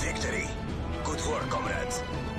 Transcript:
victory. Good work, comrades.